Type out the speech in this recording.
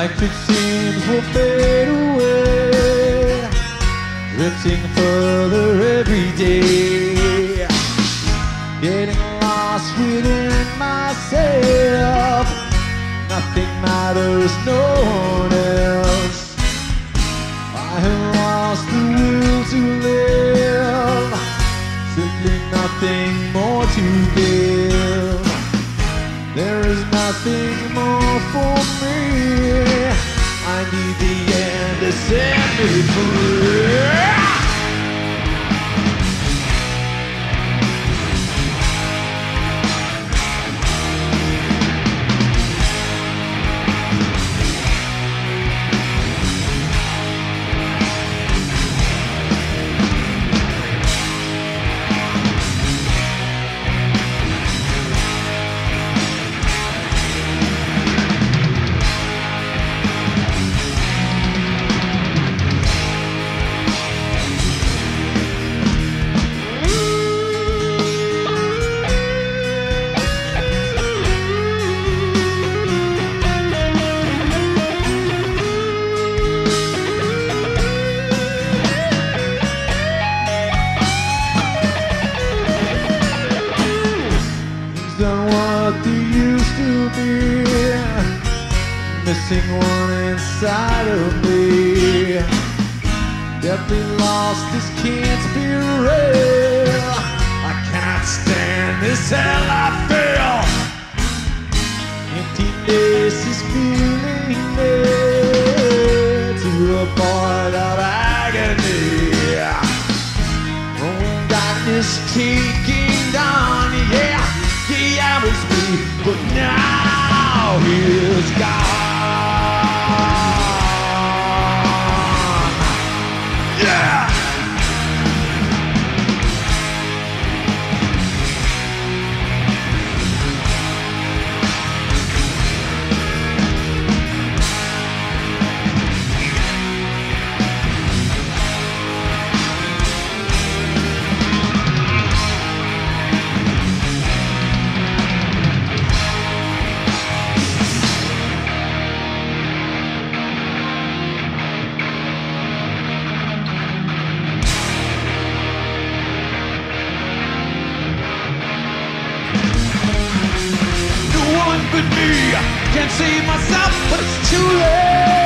Life it seems will fade away, drifting further every day. Getting lost within myself. Nothing matters, no one else. I have lost the will to live. Simply nothing more to give. There is nothing more for me. I need the end to set me free. Be. Missing one inside of me. Deathly lost, this can't be real. I can't stand this hell I feel. Emptiness is feeling me to a point of agony. Oh, darkness taking down, but now he's gone. Save myself, but it's too late.